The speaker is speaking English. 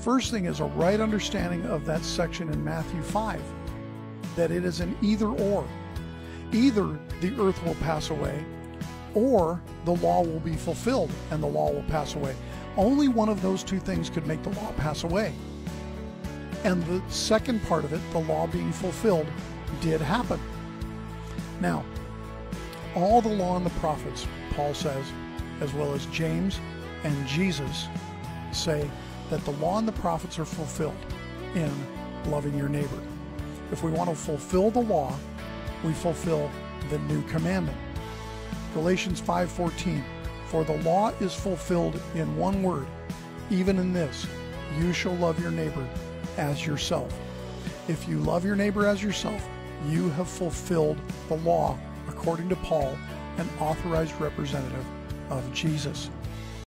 first thing is a right understanding of that section in Matthew 5 that it is an either or. Either the earth will pass away or the law will be fulfilled and the law will pass away. Only one of those two things could make the law pass away. And the second part of it, the law being fulfilled, did happen. Now, all the law and the prophets, Paul says, as well as James and Jesus, say that the law and the prophets are fulfilled in loving your neighbor. If we want to fulfill the law, we fulfill the new commandment. Galatians 5:14 For the law is fulfilled in one word, even in this, you shall love your neighbor as yourself. If you love your neighbor as yourself, you have fulfilled the law according to Paul, an authorized representative of Jesus.